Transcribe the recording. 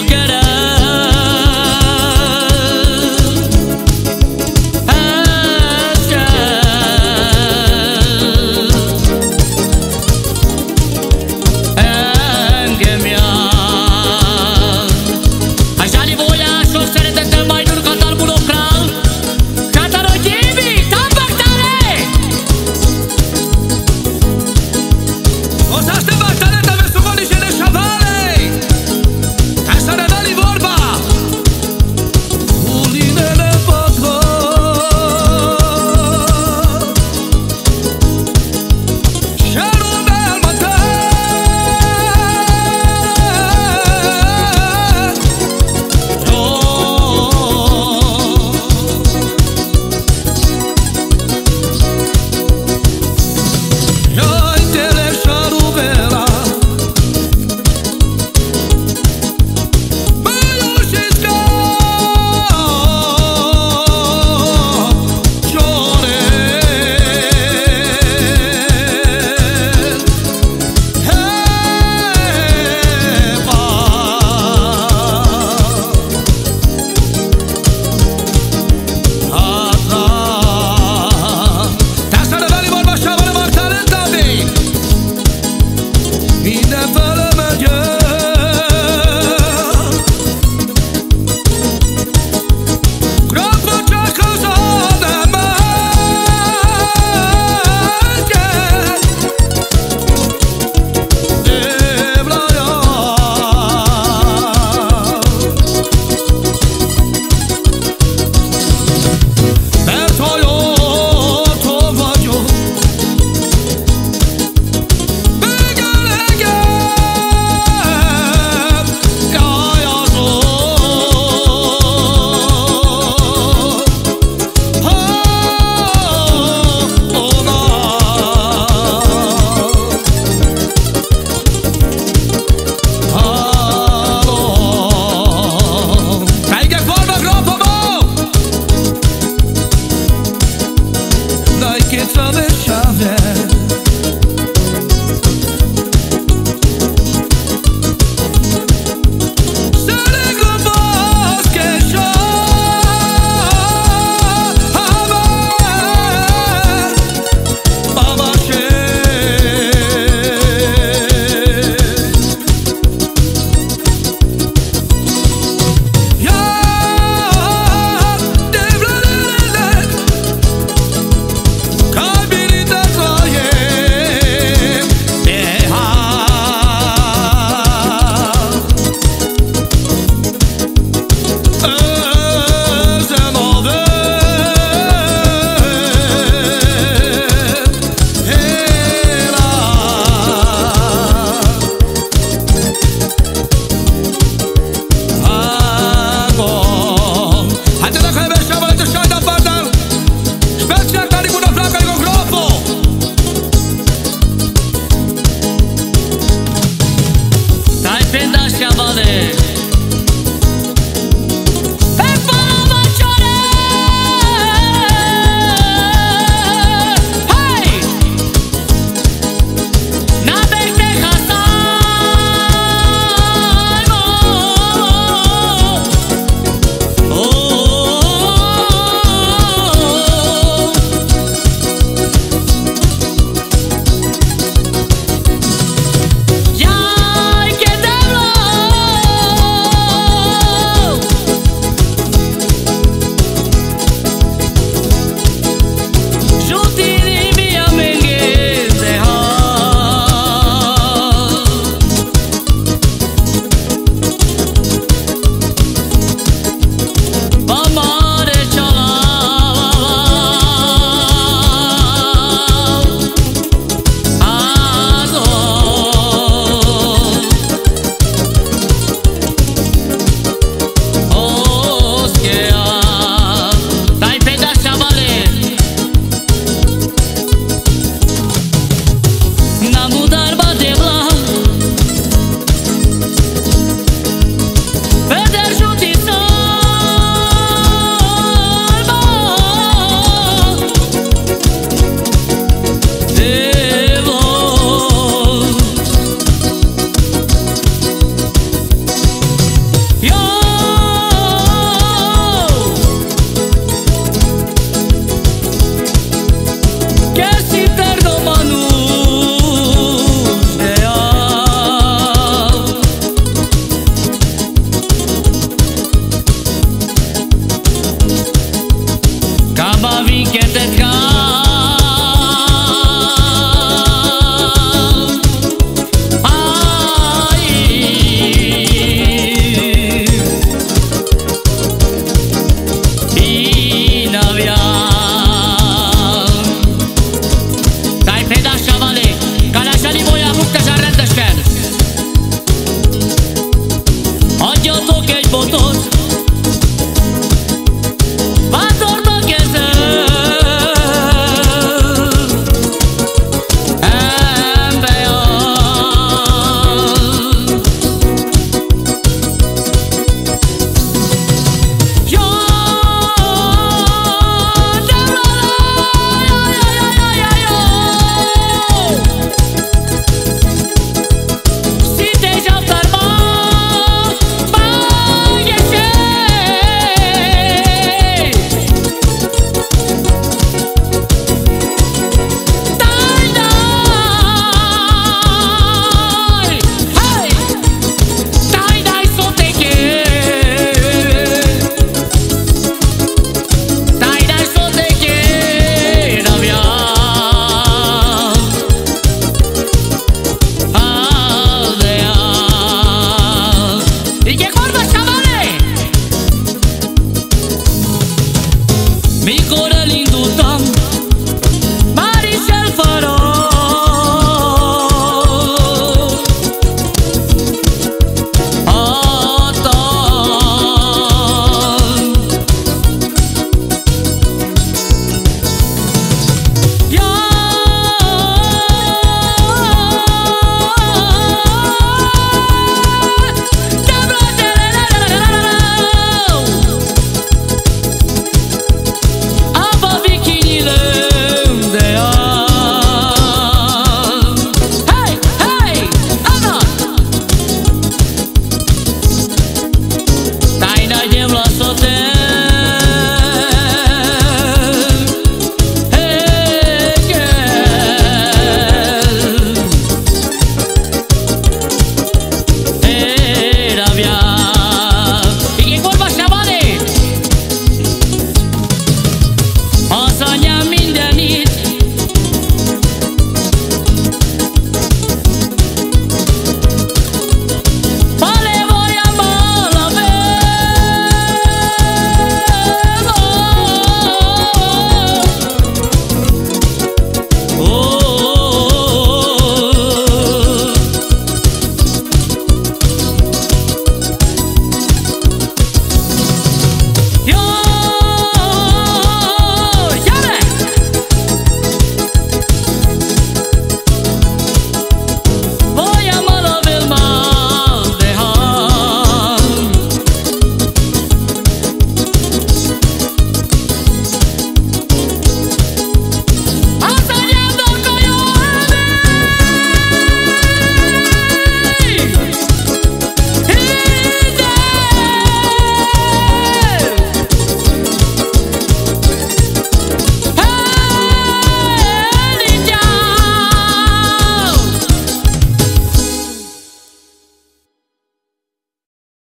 forget us. Mutatok egy botot?